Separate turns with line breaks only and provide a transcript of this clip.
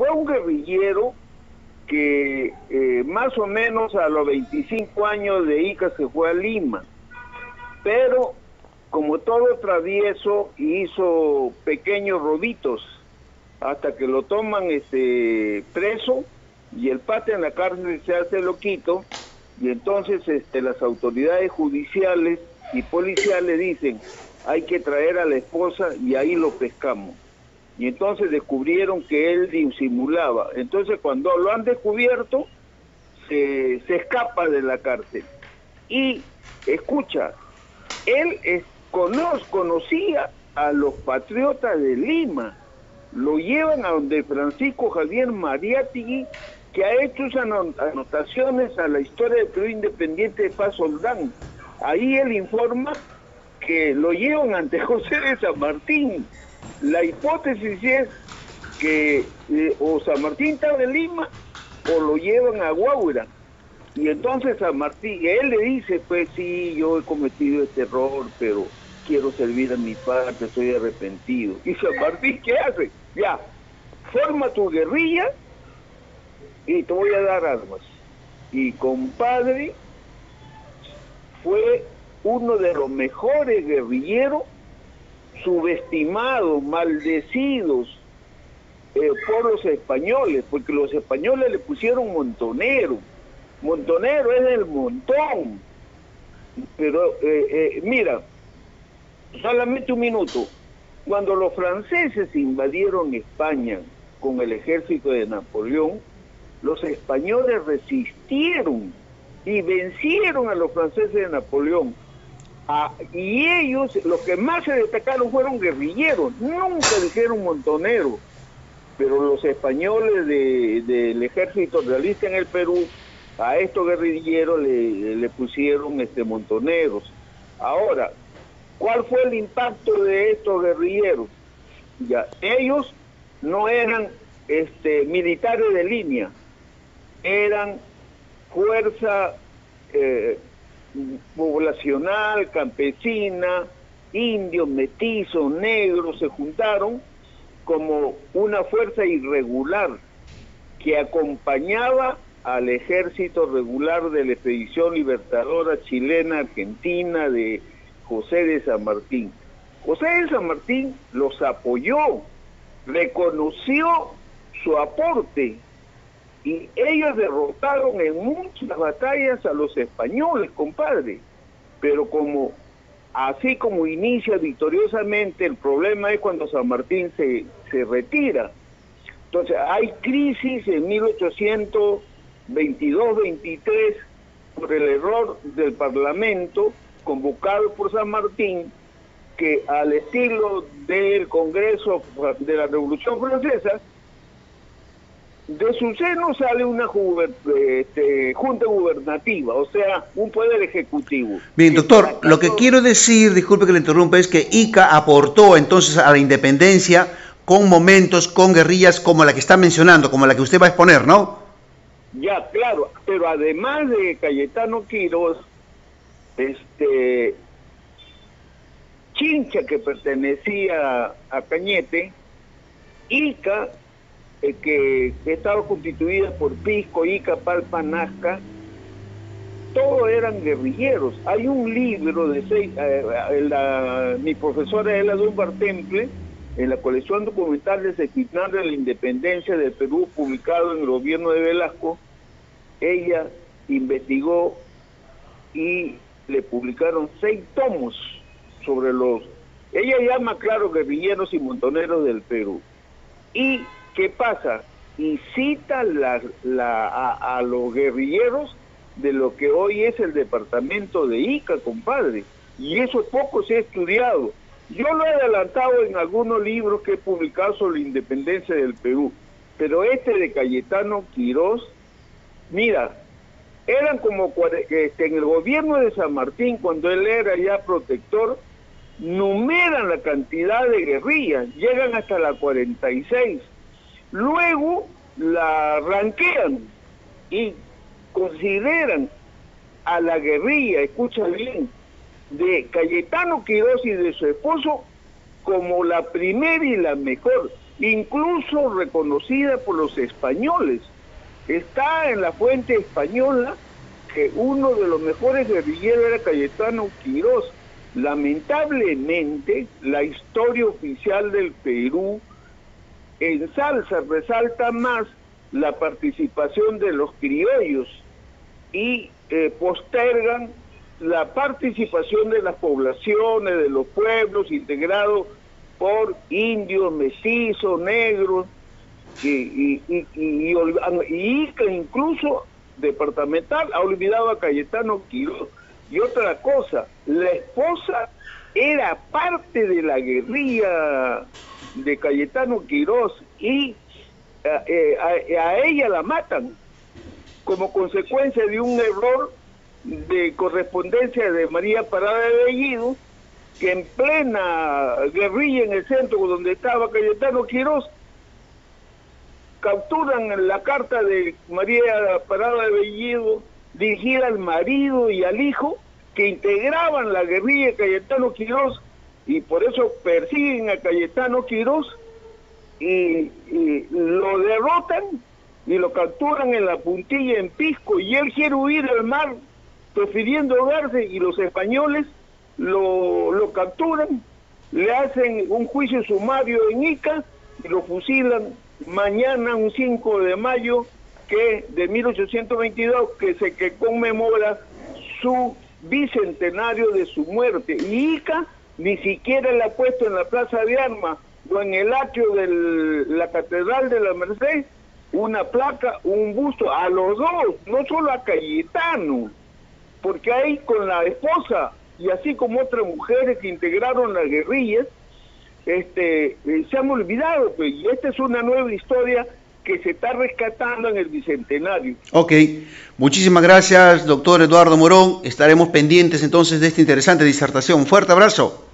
fue un guerrillero que eh, más o menos a los 25 años de Ica se fue a Lima, pero como todo travieso hizo pequeños robitos hasta que lo toman este preso y el pate en la cárcel se hace loquito y entonces este, las autoridades judiciales y policiales dicen hay que traer a la esposa y ahí lo pescamos y entonces descubrieron que él disimulaba. Entonces cuando lo han descubierto, se, escapa de la cárcel. Y escucha, él conocía a los patriotas de Lima, lo llevan a donde Francisco Javier Mariátegui, que ha hecho esas anotaciones a la historia del Perú Independiente de Paz Soldán. Ahí él informa que lo llevan ante José de San Martín, la hipótesis es que eh, o San Martín está de Lima o lo llevan a Guaura. Y entonces San Martín, él le dice, pues sí, yo he cometido este error, pero quiero servir a mi parte, estoy arrepentido. Y San Martín, ¿qué hace? Ya, forma tu guerrilla y te voy a dar armas. Y compadre, fue uno de los mejores guerrilleros subestimados, maldecidos eh, por los españoles, porque los españoles le pusieron montonero. Montonero es el montón. Pero eh, eh, mira, solamente un minuto. Cuando los franceses invadieron España con el ejército de Napoleón, los españoles resistieron y vencieron a los franceses de Napoleón Ah, y ellos, los que más se destacaron fueron guerrilleros, nunca dijeron montoneros, pero los españoles del ejército realista en el Perú, a estos guerrilleros le, pusieron este montoneros. Ahora, ¿cuál fue el impacto de estos guerrilleros? Ya, ellos no eran este, militares de línea, eran fuerza eh, poblacional, campesina, indios, metizos, negros, se juntaron como una fuerza irregular que acompañaba al ejército regular de la expedición libertadora chilena argentina de José de San Martín. José de San Martín los apoyó, reconoció su aporte y ellos derrotaron en muchas batallas a los españoles, compadre. Pero como así como inicia victoriosamente, el problema es cuando San Martín se, se retira. Entonces hay crisis en 1822-23 por el error del Parlamento convocado por San Martín, que al estilo del Congreso de la Revolución Francesa, de su seno sale una este, junta gubernativa, o sea, un poder ejecutivo.
Bien, doctor, lo que quiero decir, disculpe que le interrumpa, es que ICA aportó entonces a la independencia con momentos, con guerrillas como la que está mencionando, como la que usted va a exponer, ¿no?
Ya, claro, pero además de Cayetano Quiroz, este, Chincha, que pertenecía a Cañete, Ica eh, que estaba constituida por Pisco, Ica, Palpa, Nazca, todos eran guerrilleros. Hay un libro de seis, eh, eh, mi profesora Ela Dunbar Temple, en la colección documental de de la Independencia del Perú, publicado en el gobierno de Velasco, ella investigó y le publicaron seis tomos sobre los... Ella llama, claro, guerrilleros y montoneros del Perú. Y ¿Qué pasa? Incita la, a, a, los guerrilleros de lo que hoy es el departamento de Ica, compadre. Y eso poco se ha estudiado. Yo lo he adelantado en algunos libros que he publicado sobre la independencia del Perú, pero este de Cayetano Quirós, mira, eran como este, en el gobierno de San Martín, cuando él era ya protector, numeran la cantidad de guerrillas, llegan hasta la 46. Luego la ranquean y consideran a la guerrilla, escucha bien, de Cayetano Quiroz y de su esposo como la primera y la mejor. incluso reconocida por los españoles. Está en la fuente española que uno de los mejores guerrilleros era Cayetano Quirós. Lamentablemente, la historia oficial del Perú en salsa resalta más la participación de los criollos y eh, postergan la participación de las poblaciones, de los pueblos integrados por indios, mestizos, negros, y, y, y, incluso departamental ha olvidado a Cayetano Quiroz. Y otra cosa, la esposa era parte de la guerrilla de Cayetano Quiroz y eh, eh, a, ella la matan como consecuencia de un error de correspondencia de María Parada de Bellido, que en plena guerrilla en el centro donde estaba Cayetano Quiroz, capturan la carta de María Parada de Bellido dirigida al marido y al hijo que integraban la guerrilla de Cayetano Quiroz y por eso persiguen a Cayetano Quiroz y, lo derrotan y lo capturan en la puntilla en Pisco y él quiere huir al mar prefiriendo ahogarse y los españoles lo, lo capturan, le hacen un juicio sumario en Ica y lo fusilan mañana, un 5 de mayo, que de 1822, que se que conmemora su bicentenario de su muerte. Y Ica ni siquiera le ha puesto en la Plaza de Armas o en el atrio de la Catedral de la Merced una placa, un busto, a los dos, no solo a Cayetano, porque ahí con la esposa y así como otras mujeres que integraron las guerrillas, este, eh, se han olvidado, pues, y esta es una nueva historia que se está rescatando en el Bicentenario.
Ok, muchísimas gracias, doctor Eduardo Morón. Estaremos pendientes entonces de esta interesante disertación. Fuerte abrazo.